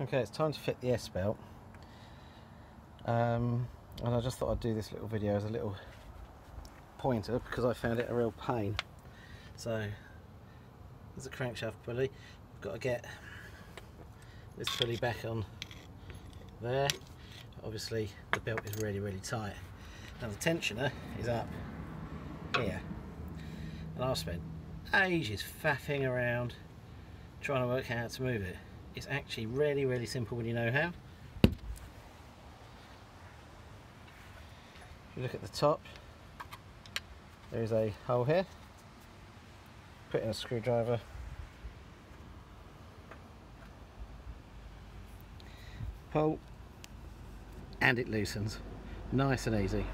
Okay, it's time to fit the S-belt. Um, and I just thought I'd do this little video as a little pointer because I found it a real pain. So, there's a crankshaft pulley. I've got to get this pulley back on there. Obviously, the belt is really, really tight. Now the tensioner is up here. And I've spent ages faffing around trying to work out how to move it. It's actually really, really simple when you know how. If you look at the top, there is a hole here. Put in a screwdriver. Pull, and it loosens. Nice and easy.